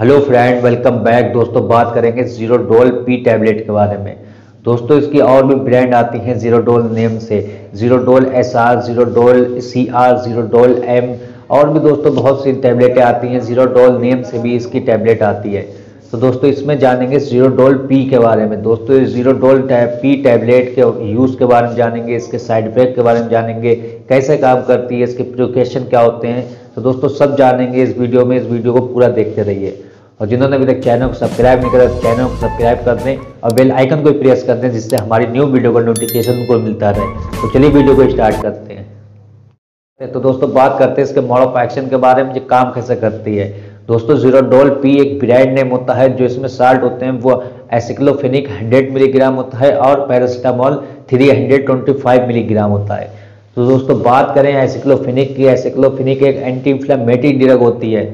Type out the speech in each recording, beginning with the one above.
Hello friend welcome back दोस्तों, बात करेंगे ज़ीरो डोल पी टैबलेट के बारे में। दोस्तों, इसकी और भी ब्रांड आती हैं ज़ीरो डोल नेम से। ज़ीरो डोल S R Zerodol C R Zerodol M और भी दोस्तों, बहुत सी टैबलेटें आती हैं। ज़ीरो डोल नेम से भी इसकी टैबलेट आती है। तो दोस्तों, इसमें जानेंगे ज़ीरो डोल पी के बारे में। दोस्तों ज़ीरो डोल पी टैबलेट के यूज़ के बारे में जानेंगे, इसके साइड इफ़ेक्ट के बारे में जानेंगे, कैसे काम करती है, इसके प्रिकॉशन क्या होते हैं। तो दोस्तों, सब जानेंगे इस वीडियो में। इस वीडियो को पूरा देखते रहिए। और जिन्होंने अभी तक चैनल को सब्सक्राइब नहीं करा, चैनल को सब्सक्राइब कर दें और बेल आइकन को प्रेस कर दें जिससे हमारी न्यू वीडियो का नोटिफिकेशन को मिलता रहे। तो चलिए वीडियो को स्टार्ट करते हैं। तो दोस्तों, बात करते हैं इसके मॉड ऑफ़ एक्शन के बारे में काम कैसे करती है। दोस्तों जीरोडोल पी एक ब्रांड नेम होता है, जो इसमें साल्ट होते हैं, वो एसिक्लोफेनिक 100 मिलीग्राम होता है और पैरासीटामोल 325 मिलीग्राम होता है। तो दोस्तों, बात करें एसिक्लोफेनिक की एसिक्लोफेनिक एक एंटी इंफ्लेमेटरी ड्रग होती है।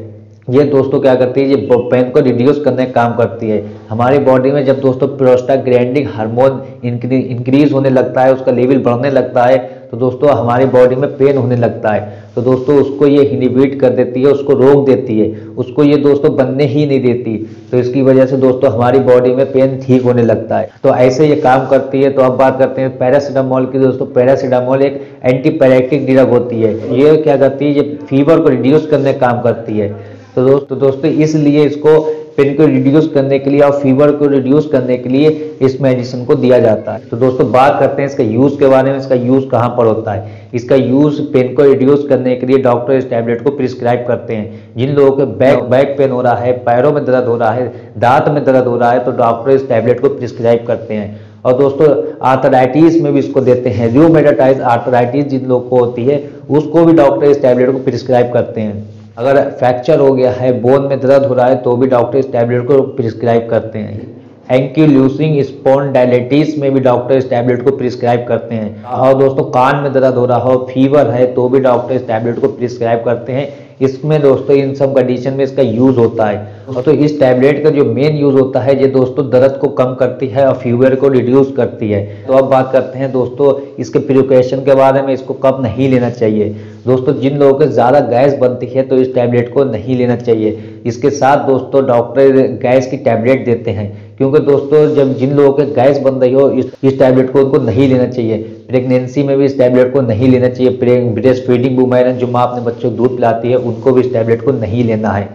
ये दोस्तों क्या करती है, ये पेन को रिड्यूस करने का काम करती है। हमारी बॉडी में जब दोस्तों प्रोस्टाग्लैंडिक हार्मोन इंक्रीज होने लगता है, उसका लेवल बढ़ने लगता है तो दोस्तों हमारी बॉडी में पेन होने लगता है। तो दोस्तों उसको ये इनिबिट कर देती है, उसको रोक देती है। उसको ये दोस्तों बनने ही नहीं देती। तो इसकी वजह से दोस्तों हमारी बॉडी में पेन ठीक होने लगता है। तो ऐसे ये काम करती है तो अब बात करते हैं पैरासीटामोल की। दोस्तों पैरासीटामोल एक एंटीपैरेटिक ड्रग होती है। ये क्या करती है, ये फीवर को रिड्यूस करने का काम करती है। तो दोस्तों दोस्तों, इसलिए इसको पेन को रिड्यूस करने के लिए और फीवर को रिड्यूस करने के लिए इस मेडिसिन को दिया जाता है। तो दोस्तों, बात करते हैं इसका यूज़ के बारे में, इसका यूज़ कहाँ पर होता है। इसका यूज़ पेन को रिड्यूस करने के लिए डॉक्टर इस टैबलेट को प्रिस्क्राइब करते हैं। जिन लोगों के बैक बैक पेन हो रहा है, पैरों में दर्द हो रहा है, दांत में दर्द हो रहा है तो डॉक्टर इस टैबलेट को प्रिस्क्राइब करते हैं। और दोस्तों आर्थराइटिस में भी इसको देते हैं। रियोमेटाटाइज आर्थराइटिस जिन लोग को होती है, उसको भी डॉक्टर इस टैबलेट को प्रिस्क्राइब करते हैं। अगर फ्रैक्चर हो गया है बोन में दर्द हो रहा है तो भी डॉक्टर इस टैबलेट को प्रिस्क्राइब करते हैं। एंक्यूल्यूसिंग स्पॉन्डाइलिटिस में भी डॉक्टर इस टैबलेट को प्रिस्क्राइब करते हैं। और दोस्तों, कान में दर्द हो रहा हो फीवर है तो भी डॉक्टर इस टैबलेट को प्रिस्क्राइब करते हैं। इसमें दोस्तों, इन सब कंडीशन में इसका यूज़ होता है। और तो इस टैबलेट का जो मेन यूज़ होता है, ये दोस्तों दर्द को कम करती है और फीवर को रिड्यूस करती है। तो अब बात करते हैं दोस्तों, इसके प्रिकॉशन के बारे में इसको कब नहीं लेना चाहिए। दोस्तों, जिन लोगों के ज़्यादा गैस बनती है तो इस टैबलेट को नहीं लेना चाहिए। इसके साथ दोस्तों डॉक्टर गैस की टैबलेट देते हैं। क्योंकि दोस्तों जब जिन लोगों के गैस बन रही हो इस, टैबलेट को उनको नहीं लेना चाहिए। प्रेगनेंसी में भी इस टैबलेट को नहीं लेना चाहिए। ब्रेस्ट फीडिंग वुमेन जो माँ अपने बच्चों को दूध पिलाती है उनको भी इस टैबलेट को नहीं लेना है।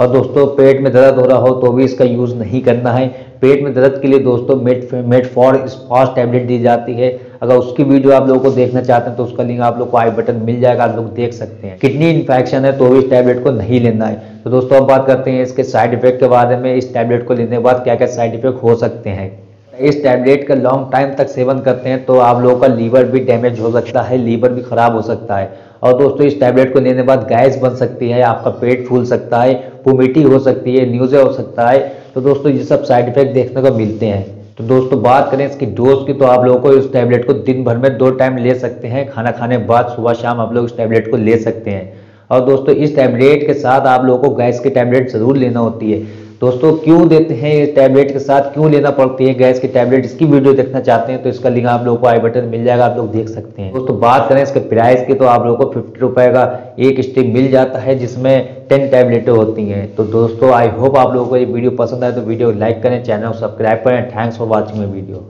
और दोस्तों पेट में दर्द हो रहा हो तो भी इसका यूज़ नहीं करना है। पेट में दर्द के लिए दोस्तों मेट मेट फॉर फास्ट टैबलेट दी जाती है। अगर उसकी वीडियो आप लोगों को देखना चाहते हैं तो उसका लिंक आप लोग को आई बटन मिल जाएगा, आप लोग देख सकते हैं। किडनी इन्फेक्शन है तो भी इस टैबलेट को नहीं लेना है। तो दोस्तों, अब बात करते हैं इसके साइड इफ़ेक्ट के बारे में। इस टैबलेट को लेने के बाद क्या क्या साइड इफ़ेक्ट हो सकते हैं? इस टैबलेट का लॉन्ग टाइम तक सेवन करते हैं तो आप लोगों का लीवर भी डैमेज हो सकता है लीवर भी खराब हो सकता है। और दोस्तों, इस टैबलेट को लेने के बाद गैस बन सकती है, आपका पेट फूल सकता है पुमिटी हो सकती है न्यूज़े हो सकता है। तो दोस्तों, ये सब साइड इफ़ेक्ट देखने को मिलते हैं। तो दोस्तों, बात करें इसकी डोज की तो आप लोगों को इस टैबलेट को दिन भर में दो टाइम ले सकते हैं। खाना खाने बाद सुबह शाम आप लोग इस टैबलेट को ले सकते हैं। और दोस्तों, इस टैबलेट के साथ आप लोगों को गैस की टैबलेट ज़रूर लेना होती है। दोस्तों, क्यों देते हैं ये टैबलेट के साथ? क्यों लेना पड़ती है? गैस की टैबलेट इसकी वीडियो देखना चाहते हैं तो इसका लिंक आप लोगों को आई बटन मिल जाएगा, आप लोग देख सकते हैं। दोस्तों, बात करें इसके प्राइस की तो आप लोगों को फिफ्टी रुपए का एक स्टिक मिल जाता है, जिसमें टेन टैबलेटें होती हैं। तो दोस्तों आई होप आप लोगों को ये वीडियो पसंद आए तो वीडियो लाइक करें चैनल को सब्सक्राइब करें। Thanks for watching my video